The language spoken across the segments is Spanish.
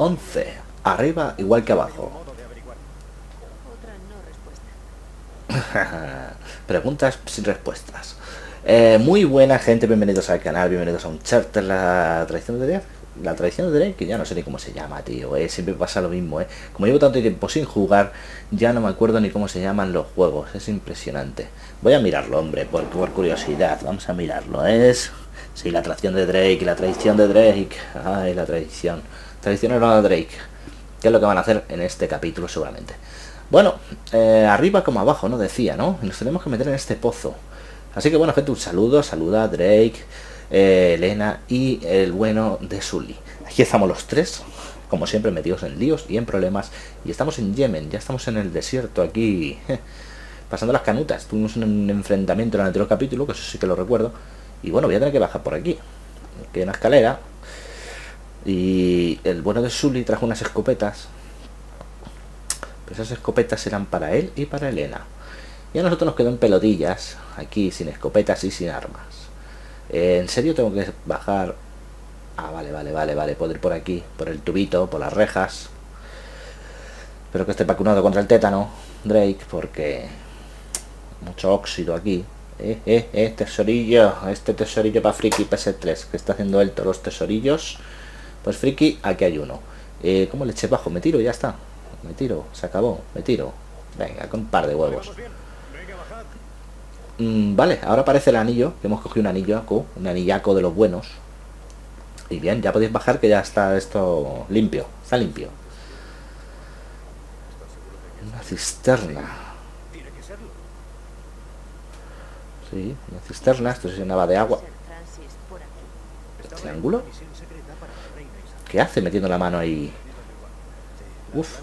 11. Arriba igual que abajo. Preguntas sin respuestas. Eh, muy buena gente, bienvenidos al canal, bienvenidos a un charter, la tradición de Drake. La tradición de Drake, que ya no sé ni cómo se llama, tío, eh, siempre pasa lo mismo, eh. Como llevo tanto tiempo sin jugar, ya no me acuerdo ni cómo se llaman los juegos, es impresionante. Voy a mirarlo, hombre, por, por curiosidad, vamos a mirarlo, es... Sí, la tradición de Drake, la tradición de Drake, ay, la tradición. Tradición de Drake, que es lo que van a hacer en este capítulo seguramente. Bueno, eh, arriba como abajo, ¿no? Decía, ¿no? Nos tenemos que meter en este pozo. Así que bueno, gente, un saludo, saluda a Drake, eh, Elena y el bueno de Sully. Aquí estamos los tres, como siempre, metidos en líos y en problemas. Y estamos en Yemen, ya estamos en el desierto aquí, pasando las canutas. Tuvimos un enfrentamiento en el anterior capítulo, que eso sí que lo recuerdo. Y bueno, voy a tener que bajar por aquí. Aquí hay una escalera. Y el bueno de Sully trajo unas escopetas. Pero esas escopetas eran para él y para Elena. Y a nosotros nos quedó en pelotillas, aquí sin escopetas y sin armas. ¿En serio tengo que bajar? Ah, vale, vale, vale, vale. Poder ir por aquí, por el tubito, por las rejas. Espero que esté vacunado contra el tétano, Drake, porque... Mucho óxido aquí. Eh, eh, eh, tesorillo. Este tesorillo para Friki PS3, que está haciendo él todos los tesorillos. Pues Friki, aquí hay uno. Eh, ¿Cómo le eché bajo? Me tiro, ya está. Me tiro, se acabó, me tiro. Venga, con un par de huevos. Mm, vale, ahora aparece el anillo, que hemos cogido un anillo, un anillaco de los buenos. Y bien, ya podéis bajar que ya está esto limpio, está limpio. Una cisterna. Sí, una cisterna, esto se llenaba de agua. ¿Triángulo? ¿Qué hace metiendo la mano ahí? Uf.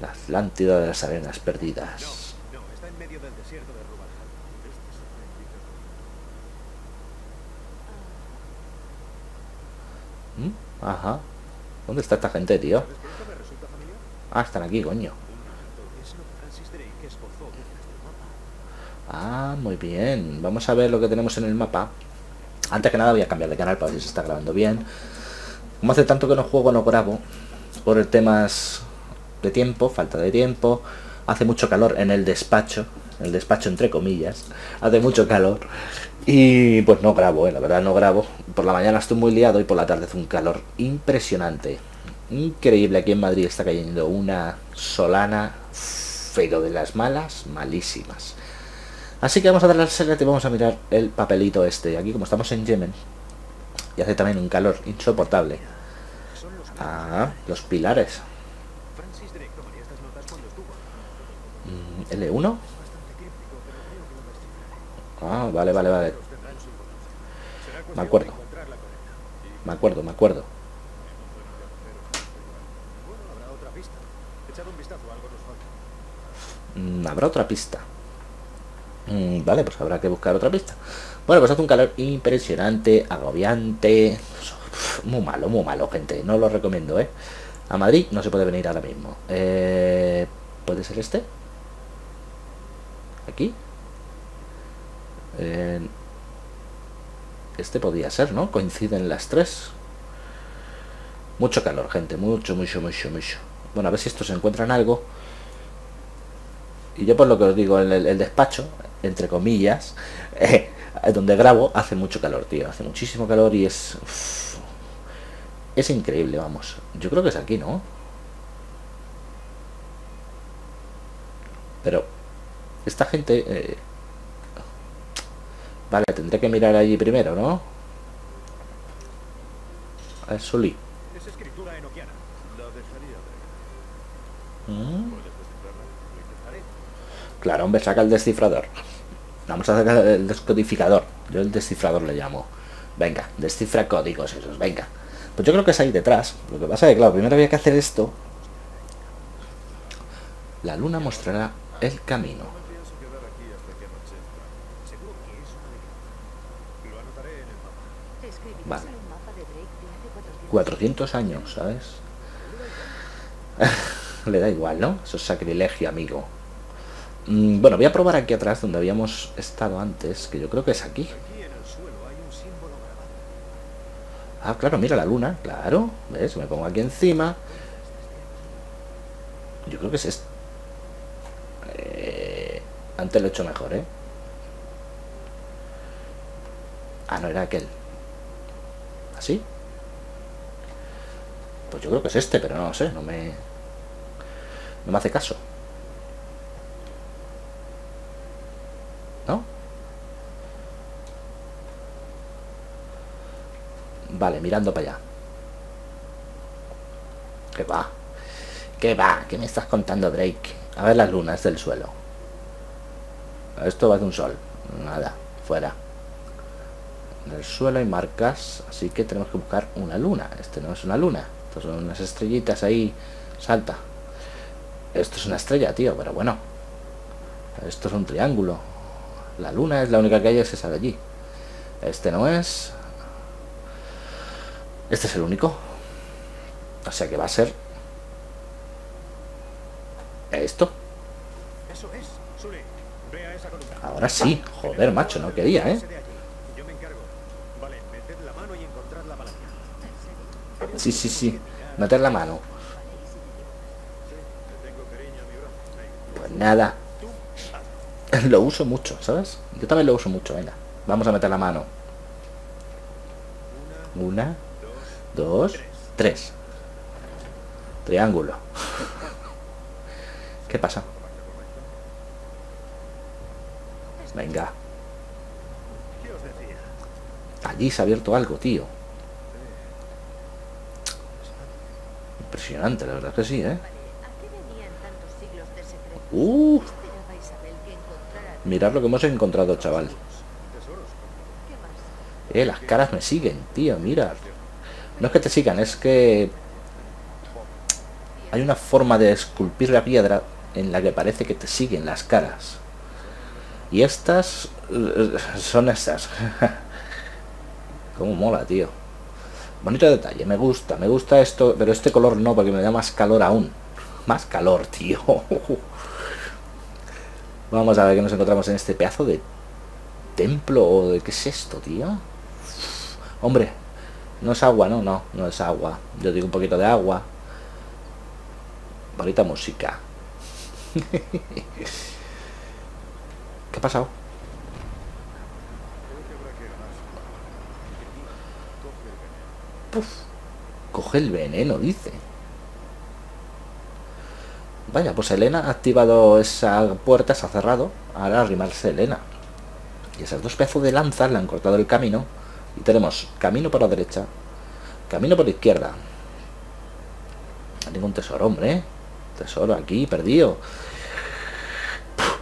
La Atlántida de las arenas perdidas. ¿Mm? Ajá. ¿Dónde está esta gente, tío? Ah, están aquí, coño. Ah, muy bien. Vamos a ver lo que tenemos en el mapa. Antes que nada voy a cambiar de canal para ver si se está grabando bien. Como hace tanto que no juego, no grabo. Por el temas de tiempo, falta de tiempo. Hace mucho calor en el despacho. El despacho entre comillas. Hace mucho calor. Y pues no grabo, eh, la verdad no grabo. Por la mañana estoy muy liado y por la tarde hace un calor impresionante. Increíble, aquí en Madrid está cayendo una solana, pero de las malas, malísimas. Así que vamos a darle al select y vamos a mirar el papelito este. Aquí como estamos en Yemen, y hace también un calor insoportable. Ah, los pilares. Mm, L1. Ah, vale, vale, vale. Me acuerdo. Me acuerdo, me acuerdo. Mm, habrá otra pista. Mm, vale, pues habrá que buscar otra pista. Bueno, pues hace un calor impresionante, agobiante. Muy malo, muy malo, gente. No lo recomiendo, ¿eh? A Madrid no se puede venir ahora mismo. Eh, ¿Puede ser este? ¿Aquí? Eh, este podía ser, ¿no? Coinciden las tres. Mucho calor, gente. Mucho, mucho, mucho, mucho. Bueno, a ver si estos encuentran algo. Y yo por lo que os digo, el, el despacho, entre comillas, eh, donde grabo, hace mucho calor, tío. Hace muchísimo calor y es... es increíble, vamos. Yo creo que es aquí, ¿no? Pero... Esta gente... Eh, vale, tendré que mirar allí primero, ¿no? A ver, Sully. ¿Mm? Claro, hombre, saca el descifrador. Vamos a sacar el descodificador. Yo el descifrador le llamo. Venga, descifra códigos esos, venga. Pues yo creo que es ahí detrás. Lo que pasa es que, claro, primero había que hacer esto. La luna mostrará el camino. Vale. 400 años, ¿sabes? Le da igual, ¿no? Eso es sacrilegio, amigo. Mm, bueno, voy a probar aquí atrás donde habíamos estado antes, que yo creo que es aquí. Ah, claro, mira la luna, claro. ¿Ves? Me pongo aquí encima. Yo creo que es esto. Eh, antes lo he hecho mejor, ¿eh? Ah, no, era aquel. ¿Así? Pues yo creo que es este, pero no lo sé, no me... No me hace caso. ¿No? Vale, mirando para allá. ¿Qué va? ¿Qué va? ¿Qué me estás contando, Drake? A ver las lunas del suelo. Esto va de un sol. Nada, fuera. En el suelo hay marcas, así que tenemos que buscar una luna. Este no es una luna. Estos son unas estrellitas ahí. Salta. Esto es una estrella, tío, pero bueno. Esto es un triángulo. La luna es la única que hay, es de allí. Este no es. Este es el único. O sea que va a ser... Esto. Ahora sí. Joder, macho, no quería, ¿eh? Sí, sí, sí. Meter la mano. Pues nada. Lo uso mucho, ¿sabes? Yo también lo uso mucho, venga. Vamos a meter la mano. Una, Dos, tres. Triángulo. ¿Qué pasa? Venga. Allí se ha abierto algo, tío. Impresionante, la verdad que sí, ¿eh? Uh, mirad lo que hemos encontrado, chaval. Eh, las caras me siguen, tío, mira. No es que te sigan, es que hay una forma de esculpir la piedra en la que parece que te siguen las caras. Y estas eh, son estas. Como mola, tío. Bonito detalle, me gusta, me gusta esto, pero este color no, porque me da más calor aún. Más calor, tío. Vamos a ver qué nos encontramos en este pedazo de templo o de qué es esto, tío. Hombre, no es agua, no, no, no es agua. Yo digo un poquito de agua. Bonita música. ¿Qué ha pasado? Puf, coge el veneno, dice. Vaya, pues Elena ha activado esa puerta, se ha cerrado. Ahora arrimarse Elena. Y esas dos pedazos de lanzas le han cortado el camino. Tenemos camino por la derecha, camino por la izquierda. Hay ningún tesoro, hombre. Tesoro aquí, perdido.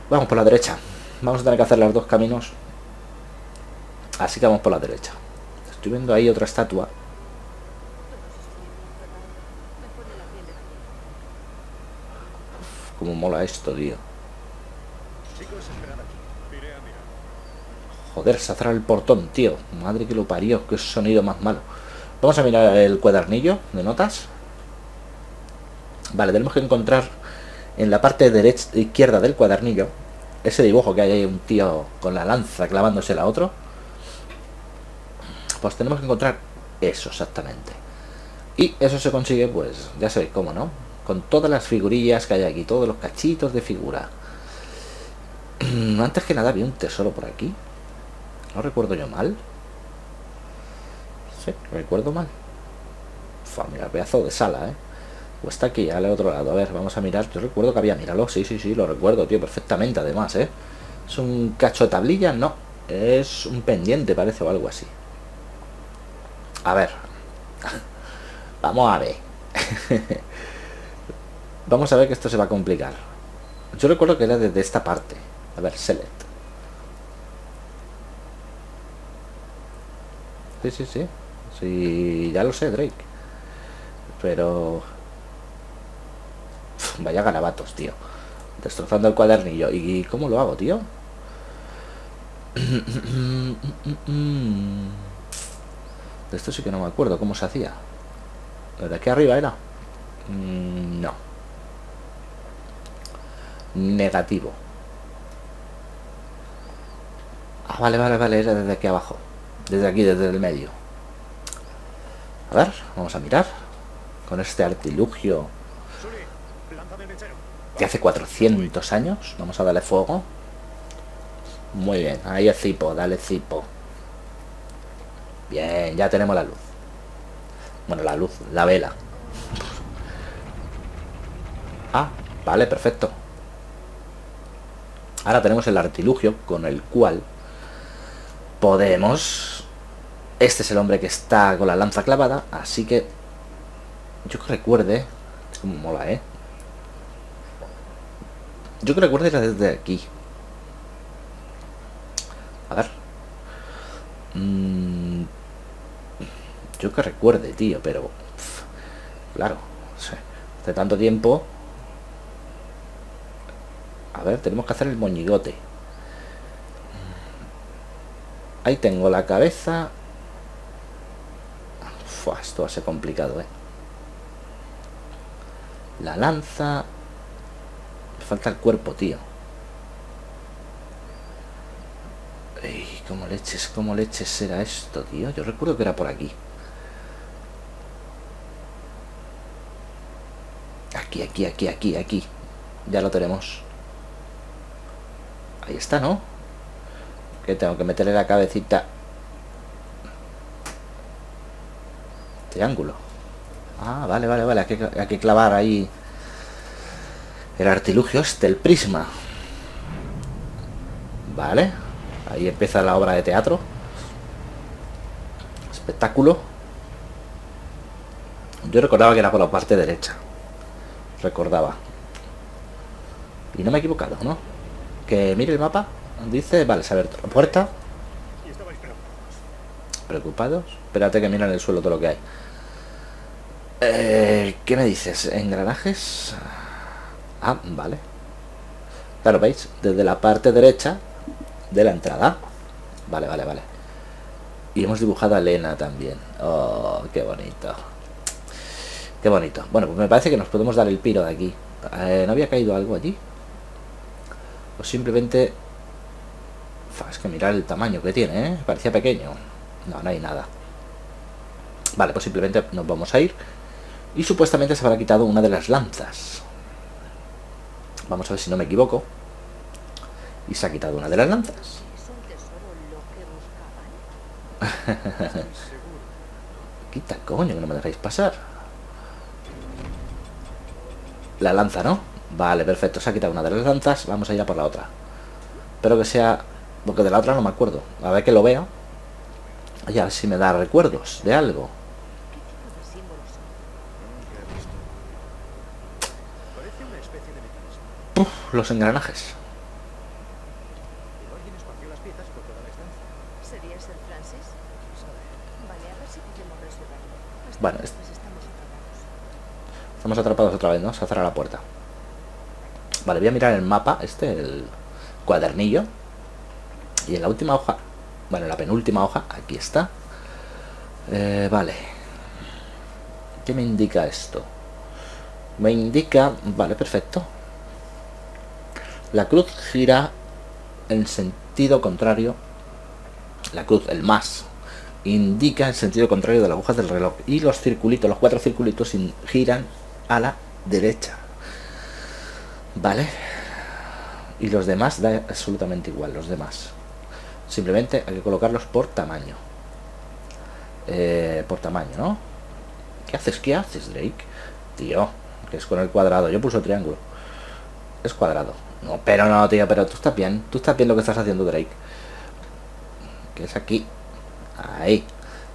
Vamos por la derecha. Vamos a tener que hacer los dos caminos. Así que vamos por la derecha. Estoy viendo ahí otra estatua. Gallina. Como mola esto, tío. Chicos, esperad aquí. Iré a mirar. Joder, se el portón, tío. Madre que lo parió, qué sonido más malo. Vamos a mirar el cuadernillo de notas. Vale, tenemos que encontrar en la parte derecha izquierda del cuadernillo ese dibujo que hay ahí un tío con la lanza clavándosela a otro. Pues tenemos que encontrar eso exactamente. Y eso se consigue, pues, ya sabéis cómo, ¿no? Con todas las figurillas que hay aquí, todos los cachitos de figura. Antes que nada había un tesoro por aquí. ¿No recuerdo yo mal? Sí, recuerdo mal. Fua, pedazo de sala, ¿eh? O está aquí, al otro lado. A ver, vamos a mirar. Yo recuerdo que había, míralo. Sí, sí, sí, lo recuerdo, tío, perfectamente, además, ¿eh? ¿Es un cacho de tablilla? No. Es un pendiente, parece, o algo así. A ver. Vamos a ver. Vamos a ver que esto se va a complicar. Yo recuerdo que era desde esta parte. A ver, select. Sí, sí, sí. Sí, ya lo sé, Drake. Pero... Vaya garabatos, tío. Destrozando el cuadernillo. ¿Y cómo lo hago, tío? De esto sí que no me acuerdo cómo se hacía. ¿De aquí arriba era? Mm, No. Negativo. Ah, vale, vale, vale, era desde aquí abajo. Desde aquí, desde el medio. A ver, vamos a mirar. Con este artilugio de hace 400 años. Vamos a darle fuego. Muy bien, ahí el cipo, dale cipo. Bien, ya tenemos la luz. Bueno, la luz, la vela. Ah, vale, perfecto. Ahora tenemos el artilugio con el cual podemos... Este es el hombre que está con la lanza clavada, así que... Yo que recuerde... Como mola, ¿eh? Yo que recuerde era desde aquí. A ver. Mm, yo que recuerde, tío, pero... claro. hace tanto tiempo... A ver, tenemos que hacer el moñigote. Ahí tengo la cabeza. Esto va a ser complicado, eh. La lanza. Me falta el cuerpo, tío. ¿cómo leches, cómo leches será esto, tío? Yo recuerdo que era por aquí. Aquí, aquí, aquí, aquí, aquí. Ya lo tenemos. Ahí está, ¿no? Que tengo que meterle la cabecita. Triángulo. Ah, vale, vale, vale. Hay que, clavar ahí el artilugio este, el prisma. Vale. Ahí empieza la obra de teatro. Espectáculo. Yo recordaba que era por la parte derecha. Recordaba. Y no me he equivocado, ¿no? Que mire el mapa. Dice, vale, se ha abierto la puerta. Preocupados. Espérate que mira en el suelo todo lo que hay. Eh, ¿Qué me dices? ¿Engranajes? Ah, vale. Claro, veis, desde la parte derecha de la entrada. Vale, vale, vale. Y hemos dibujado a Elena también. Oh, qué bonito. Qué bonito. Bueno, pues me parece que nos podemos dar el piro de aquí. Eh, ¿No había caído algo allí? O simplemente... Es que mirar el tamaño que tiene, ¿eh? Parecía pequeño. No, no hay nada. Vale, pues simplemente nos vamos a ir. Y supuestamente se habrá quitado una de las lanzas. Vamos a ver si no me equivoco. Y se ha quitado una de las lanzas. Quita, coño, que no me dejáis pasar. La lanza, ¿no? Vale, perfecto. Se ha quitado una de las lanzas. Vamos a ir a por la otra. Espero que sea... Porque de la otra no me acuerdo. A ver que lo veo. Y a ver si me da recuerdos de algo. Puf, los engranajes. Bueno, estamos atrapados. Otra vez, ¿no? Se cerra la puerta. Vale, voy a mirar el mapa, este, el cuadernillo. Y en la última hoja, bueno, en la penúltima hoja, aquí está. Eh, vale. ¿Qué me indica esto? Me indica, vale, perfecto. La cruz gira en sentido contrario. La cruz, el más, indica el sentido contrario de las agujas del reloj. Y los circulitos, los cuatro circulitos giran a la derecha. Vale. Y los demás da absolutamente igual, los demás. Simplemente hay que colocarlos por tamaño. Eh, por tamaño, ¿no? ¿Qué haces? ¿Qué haces, Drake? Tío, que es con el cuadrado. Yo pulso triángulo. Es cuadrado. No, pero no, tío, pero tú estás bien. Tú estás bien lo que estás haciendo, Drake. Que es aquí. Ahí.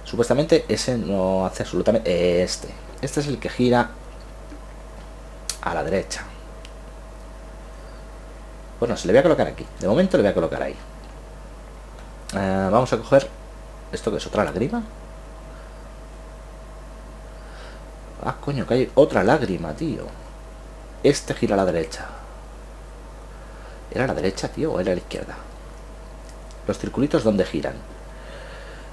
Supuestamente ese no hace absolutamente... Este. Este es el que gira a la derecha. Bueno, se le voy a colocar aquí. De momento le voy a colocar ahí. Eh, vamos a coger... ¿Esto que es otra lágrima? Ah, coño, que hay otra lágrima, tío. Este gira a la derecha. ¿Era la derecha, tío, o era a la izquierda? Los circulitos, ¿dónde giran?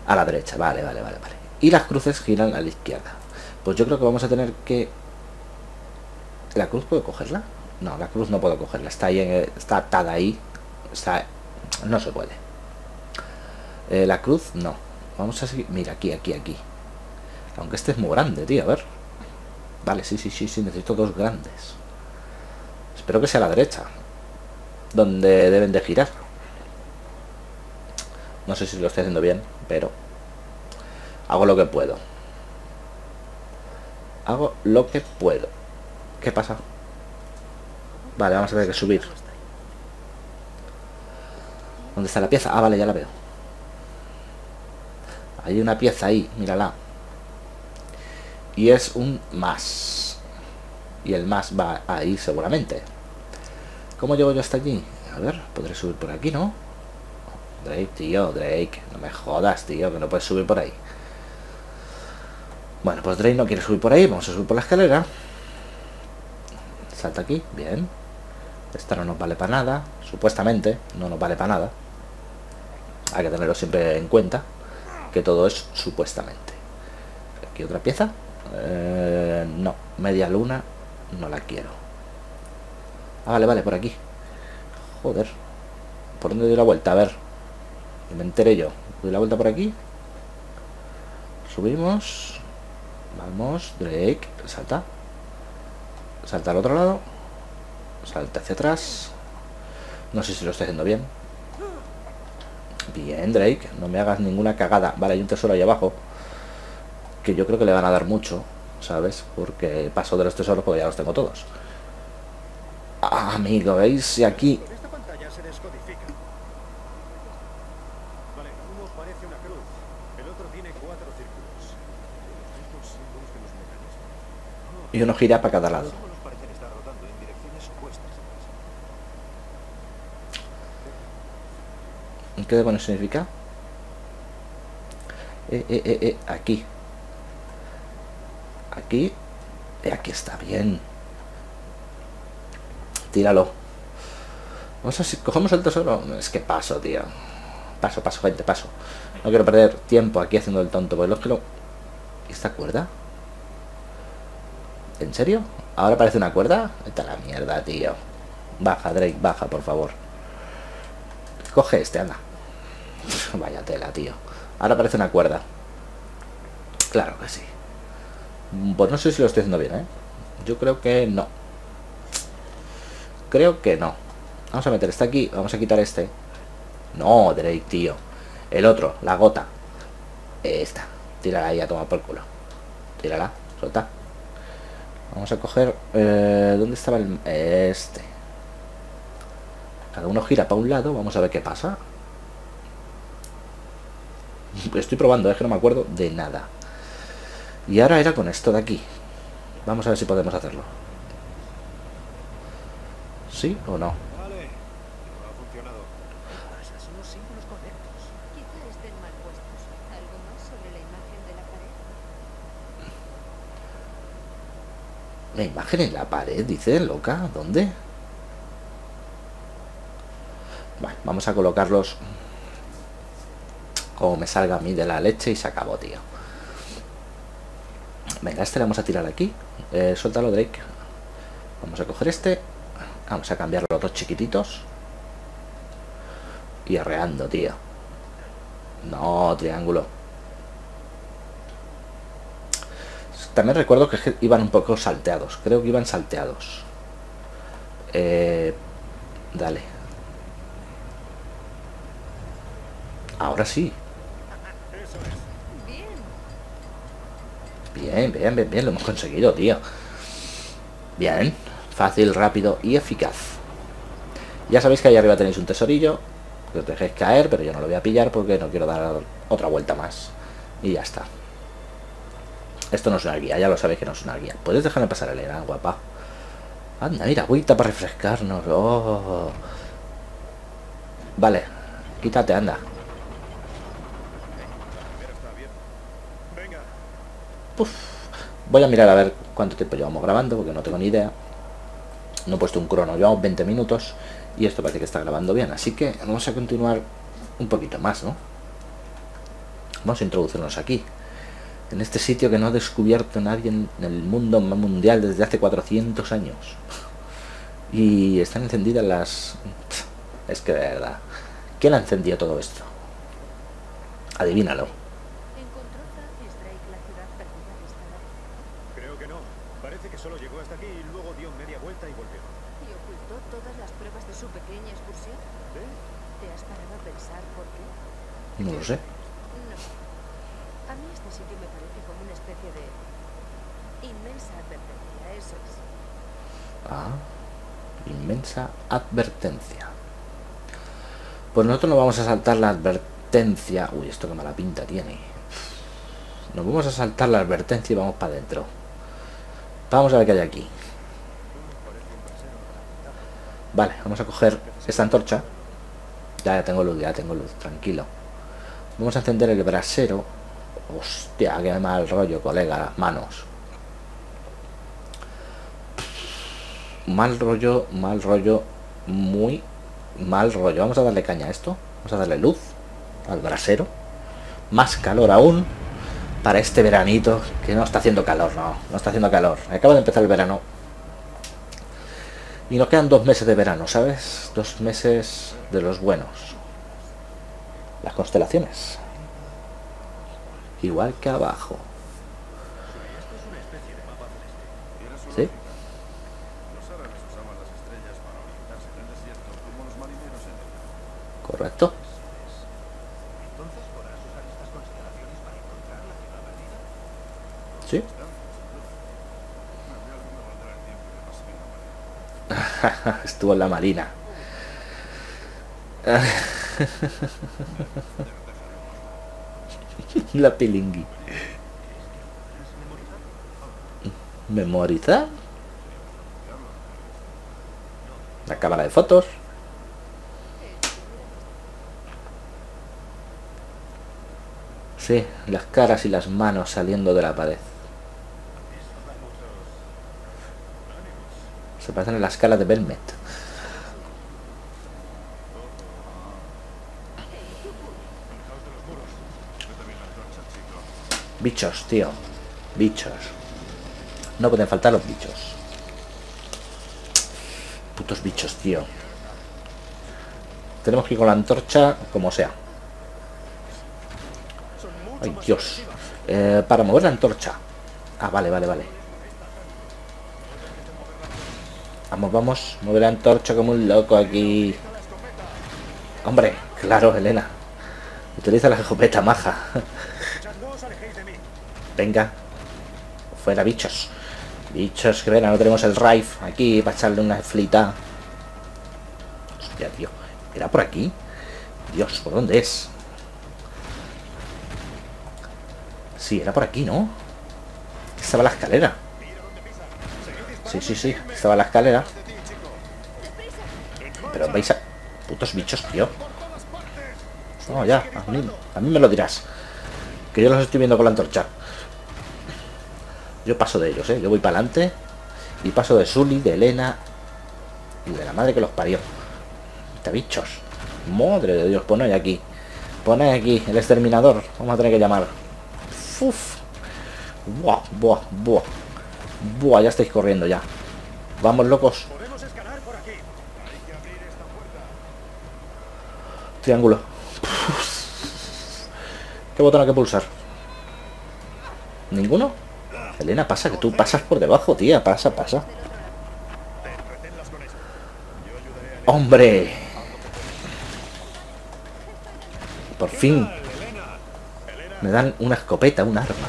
A la derecha, vale, vale, vale, vale. Y las cruces giran a la izquierda. Pues yo creo que vamos a tener que... ¿La cruz puedo cogerla? No, la cruz no puedo cogerla. Está ahí, está atada ahí. No se puede. Eh, la cruz, no. Vamos a seguir... Mira, aquí, aquí, aquí. Aunque este es muy grande, tío, a ver. Vale, sí, sí, sí, sí, necesito dos grandes. Espero que sea a la derecha. Donde deben de girar. No sé si lo estoy haciendo bien, pero... Hago lo que puedo. Hago lo que puedo. ¿Qué pasa? Vale, vamos a tener que subir. ¿Dónde está la pieza? Ah, vale, ya la veo. Hay una pieza ahí, mírala. Y es un más. Y el más va ahí seguramente. ¿Cómo llego yo hasta allí? A ver, podré subir por aquí, ¿no? Drake, tío, Drake. No me jodas, tío, que no puedes subir por ahí. Bueno, pues Drake no quiere subir por ahí. Vamos a subir por la escalera. Salta aquí, bien. Esta no nos vale para nada. Supuestamente no nos vale para nada. Hay que tenerlo siempre en cuenta. Que todo es supuestamente. Aquí otra pieza. Eh, no, media luna. No la quiero. Ah, vale, vale, por aquí. Joder. ¿Por dónde doy la vuelta? A ver. Me enteré yo. Doy la vuelta por aquí. Subimos. Vamos, Drake. Salta. Salta al otro lado. Salta hacia atrás. No sé si lo estoy haciendo bien. Bien, Drake. No me hagas ninguna cagada. Vale, hay un tesoro ahí abajo. Que yo creo que le van a dar mucho. ¿Sabes? Porque paso de los tesoros porque ya los tengo todos. Ah, amigo, ¿veis? Y aquí... Y uno gira para cada lado. Los símbolos parecen estar rotando en direcciones opuestas. ¿Qué demonios significa? Eh, eh, eh, eh, aquí. Aquí. Eh, aquí está bien. Tíralo. Vamos a ver si cogemos el tesoro. Es que paso, tío. Paso, paso, gente, paso. No quiero perder tiempo aquí haciendo el tonto. Pues lo que lo... ¿Y esta cuerda? ¿En serio? ¿Ahora parece una cuerda? Esta la mierda, tío. Baja, Drake, baja, por favor. Coge este, anda. Vaya tela, tío. Ahora parece una cuerda. Claro que sí. Pues no sé si lo estoy haciendo bien, ¿eh? Yo creo que no. Creo que no. Vamos a meter este aquí. Vamos a quitar este. No, Drake, tío. El otro, la gota. Esta. Tírala ahí a tomar por culo. Tírala. Suelta. Vamos a coger... Eh, ¿Dónde estaba el...? Este. Cada uno gira para un lado. Vamos a ver qué pasa. Estoy probando, es que no me acuerdo de nada. Y ahora era con esto de aquí. Vamos a ver si podemos hacerlo. ¿Sí o no? Vale, no ha funcionado. Pasa, son los símbolos correctos. Quizá estén mal puestos. ¿Algo más sobre la imagen de la pared? La imagen en la pared, dice, loca. ¿Dónde? Vale, vamos a colocarlos como me salga a mí de la leche y se acabó, tío. Venga, este le vamos a tirar aquí. Eh, suéltalo, Drake. Vamos a coger este. Vamos a cambiar los dos chiquititos. Y arreando, tío. No, triángulo. También recuerdo que iban un poco salteados. Creo que iban salteados. Eh, dale. Ahora sí. Eso es. Bien. Bien, bien, bien, bien. Lo hemos conseguido, tío. Bien. Fácil, rápido y eficaz. Ya sabéis que ahí arriba tenéis un tesorillo. Que os dejéis caer, pero yo no lo voy a pillar porque no quiero dar otra vuelta más. Y ya está. Esto no es una guía, ya lo sabéis que no es una guía. ¿Puedes dejarme pasar, Elena, guapa? Anda, mira, agüita para refrescarnos. Oh. Vale, quítate, anda. Venga, Voy a mirar a ver cuánto tiempo llevamos grabando, porque no tengo ni idea. No he puesto un crono, llevamos 20 minutos y esto parece que está grabando bien. Así que vamos a continuar un poquito más, ¿no? Vamos a introducirnos aquí. En este sitio que no ha descubierto nadie en el mundo mundial desde hace 400 años. Y están encendidas las... Es que de verdad. ¿Quién ha encendido todo esto? Adivínalo. ¿Encontró Francis Drake la ciudad perdida? Parece que solo llegó hasta aquí y luego dio media vuelta y volvió. ¿Y ocultó todas las pruebas de su pequeña excursión? ¿Eh? ¿Te has parado a pensar por qué? No lo sé. No. A mí este sitio me parece como una especie de inmensa advertencia, eso es. Ah, inmensa advertencia. Pues nosotros nos vamos a saltar la advertencia. Uy, esto que mala pinta tiene. Nos vamos a saltar la advertencia y vamos para adentro. Vamos a ver qué hay aquí. Vale, vamos a coger esta antorcha. Ya, ya tengo luz, ya tengo luz, tranquilo. Vamos a encender el brasero. Hostia, qué mal rollo, colega, manos. Mal rollo, mal rollo, muy mal rollo. Vamos a darle caña a esto. Vamos a darle luz al brasero. Más calor aún para este veranito que no está haciendo calor, no, no está haciendo calor. Acaba de empezar el verano. Y nos quedan dos meses de verano, ¿sabes? Dos meses de los buenos. Las constelaciones. Igual que abajo. ¿Sí? Correcto. Sí. Estuvo en la marina. la pilingui. Memorizar. La cámara de fotos. Sí, las caras y las manos saliendo de la pared. Se parecen a la escala de Belmet. Bichos, tío. Bichos. No pueden faltar los bichos. Putos bichos, tío. Tenemos que ir con la antorcha como sea. Ay, Dios. Eh, para mover la antorcha. Ah, vale, vale, vale. Vamos, vamos. Mover la antorcha como un loco aquí. Hombre, claro, Elena. Utiliza la escopeta maja. Venga. Fuera, bichos. Bichos, que ven, no tenemos el Rife aquí para echarle una flita. Hostia, tío. ¿Era por aquí? Dios, ¿por dónde es? Sí, era por aquí, ¿no? Estaba la escalera. Sí, sí, sí. Estaba la escalera. Pero vais a... Putos bichos, tío. No, ya. A mí, a mí me lo dirás. Que yo los estoy viendo con la antorcha. Yo paso de ellos, ¿eh? Yo voy para adelante. Y paso de Sully, de Elena. Y de la madre que los parió. Está bichos. Madre de Dios, ponéis aquí. Ponéis aquí el exterminador. Vamos a tener que llamar. Uf. Buah, buah, buah. Buah, ya estáis corriendo ya. Vamos, locos. Podemos escalar por aquí. Hay que abrir esta puerta. Triángulo. ¿Qué botón hay que pulsar? ¿Ninguno? Elena, pasa, que tú pasas por debajo, tía. Pasa, pasa. ¡Hombre! Por fin me dan una escopeta, un arma.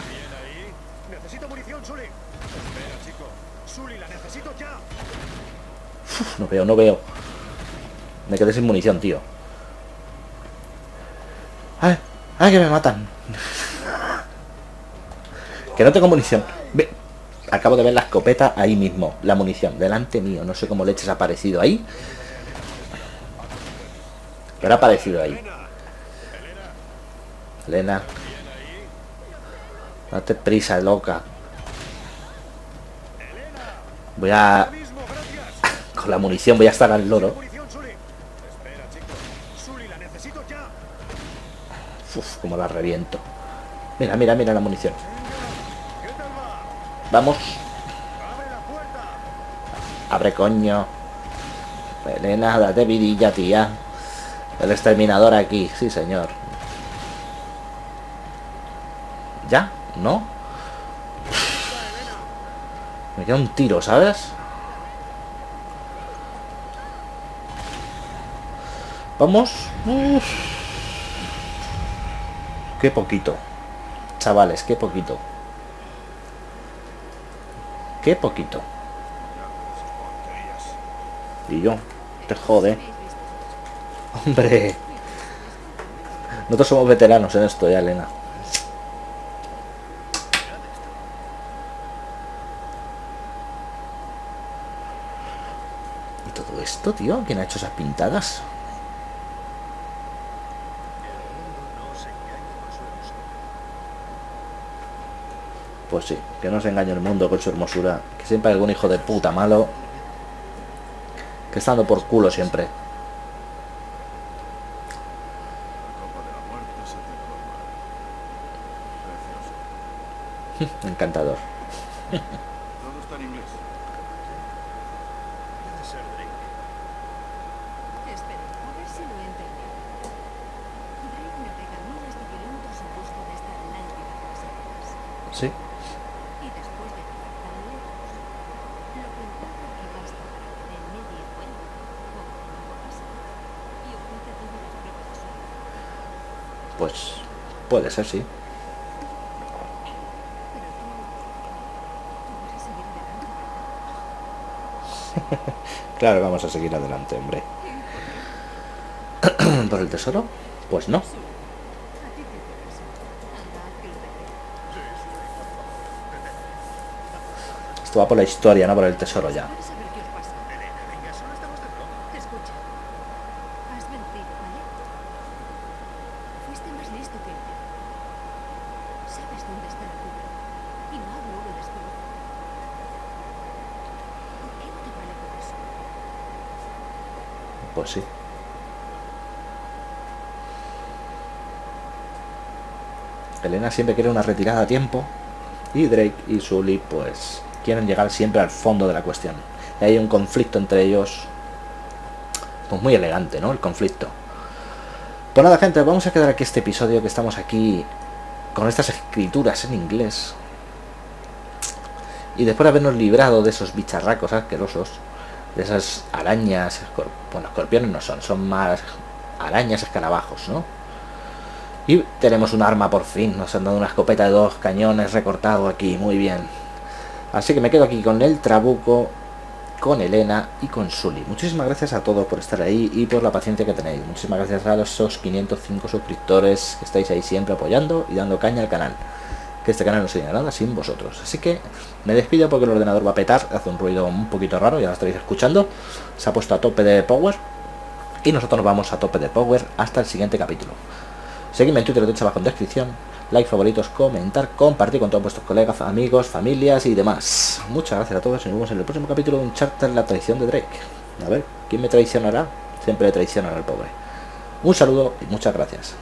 Uf, no veo, no veo. Me quedé sin munición, tío. ¡Ay, que me matan! que no tengo munición. Ve. Acabo de ver la escopeta ahí mismo. La munición, delante mío. No sé cómo leches ha aparecido ahí. Pero ha aparecido ahí. Elena. Date prisa, loca. Voy a... Con la munición voy a estar al loro. Uf, como la reviento. Mira, mira, mira la munición. Vamos. Abre coño. Elena, date vidilla, tía. El exterminador aquí, sí señor. ¿Ya? ¿No? Me queda un tiro, ¿sabes? Vamos. Qué poquito. Chavales, qué poquito. Qué poquito. Y yo. Te jode. Hombre. Nosotros somos veteranos en esto ya, Elena. ¿Y todo esto, tío? ¿Quién ha hecho esas pintadas? Pues sí, que no se engañe el mundo con su hermosura. Que siempre hay algún hijo de puta malo que está dando por culo siempre. Copa de la muerte se te forma. Precioso. Encantador. Todo está en inglés. Debe ser Drake. Espera, a ver si lo he entendido. Drake navega miles de kilómetros en busca de esta Atlántida de las arenas. Sí. Y después de llegar tan lejos, lo que encuentra que basta en medio cuento, como el agua pasa, y oculta todas las pruebas de su vida. Pues puede ser, sí. Claro, vamos a seguir adelante, hombre. ¿Por el tesoro? Pues no. Esto va por la historia, no por el tesoro ya. Para saber qué os pasa. Elena, venga, solo estamos de broma. Escucha. Has vencido, ¿vale? Fuiste más listo que yo. Sabes dónde está la cura. Y no hablo de desconocido. ¿Por qué no te vale con eso? Pues sí. Siempre quiere una retirada a tiempo. Y Drake y Sully, pues, quieren llegar siempre al fondo de la cuestión. Hay un conflicto entre ellos. Pues muy elegante, ¿no? El conflicto. Pues nada, gente, vamos a quedar aquí este episodio que estamos aquí con estas escrituras en inglés. Y después de habernos librado de esos bicharracos asquerosos, de esas arañas, bueno, escorpiones no son, son más arañas escarabajos, ¿no? Y tenemos un arma por fin, nos han dado una escopeta de dos cañones recortado aquí, muy bien. Así que me quedo aquí con el Trabuco, con Elena y con Sully. Muchísimas gracias a todos por estar ahí y por la paciencia que tenéis. Muchísimas gracias a los esos 505 suscriptores que estáis ahí siempre apoyando y dando caña al canal. Que este canal no sería nada sin vosotros. Así que me despido porque el ordenador va a petar, hace un ruido un poquito raro, ya lo estaréis escuchando. Se ha puesto a tope de power. Y nosotros nos vamos a tope de power hasta el siguiente capítulo. Seguidme en Twitter, de abajo en descripción. Like, favoritos, comentar, compartir con todos vuestros colegas, amigos, familias y demás. Muchas gracias a todos y nos vemos en el próximo capítulo de Uncharted La traición de Drake. A ver, ¿quién me traicionará? Siempre le traicionan al pobre. Un saludo y muchas gracias.